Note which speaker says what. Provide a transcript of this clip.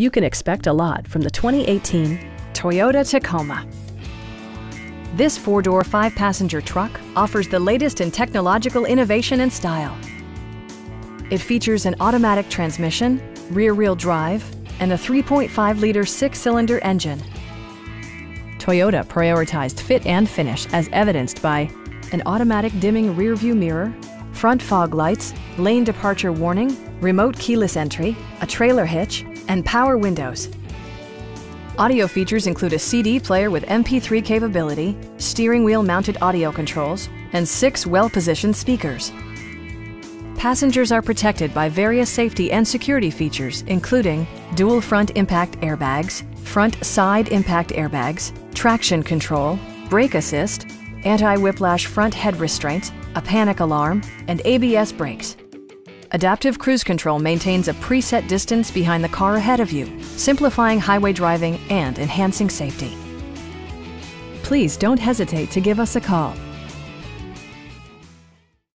Speaker 1: You can expect a lot from the 2018 Toyota Tacoma. This four-door, five-passenger truck offers the latest in technological innovation and style. It features an automatic transmission, rear-wheel drive, and a 3.5-liter six-cylinder engine. Toyota prioritized fit and finish as evidenced by an automatic dimming rearview mirror, front fog lights, lane departure warning, remote keyless entry, a trailer hitch, and power windows. Audio features include a CD player with MP3 capability, steering wheel mounted audio controls, and six well-positioned speakers. Passengers are protected by various safety and security features, including dual front impact airbags, front side impact airbags, traction control, brake assist, anti-whiplash front head restraints, a panic alarm, and ABS brakes. Adaptive Cruise Control maintains a preset distance behind the car ahead of you, simplifying highway driving and enhancing safety. Please don't hesitate to give us a call